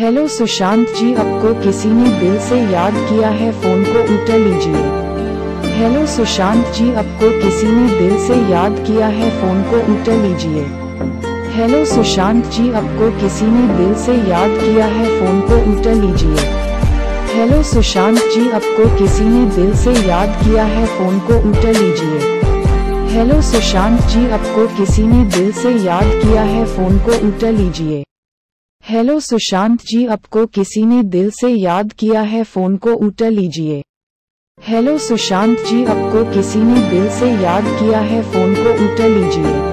Hello Sushant जी आपको किसी ने दिल से याद किया है, फ़ोन को उठा लीजिए। हेलो सुशांत जी आपको किसी ने दिल से याद किया है, फ़ोन को उठा लीजिए। हेलो सुशांत जी आपको किसी ने दिल से याद किया है, फ़ोन को उठा लीजिए। हेलो सुशांत जी आपको किसी ने दिल से याद किया है, फ़ोन को उठा लीजिए। हेलो सुशांत जी आपको किसी ने दिल से याद किया है, फ़ोन को उठा लीजिए। हेलो सुशांत जी आपको किसी ने दिल से याद किया है? फ़ोन को उठा लीजिए। हेलो सुशांत जी, आपको किसी ने दिल से याद किया है? फ़ोन को उठा लीजिए।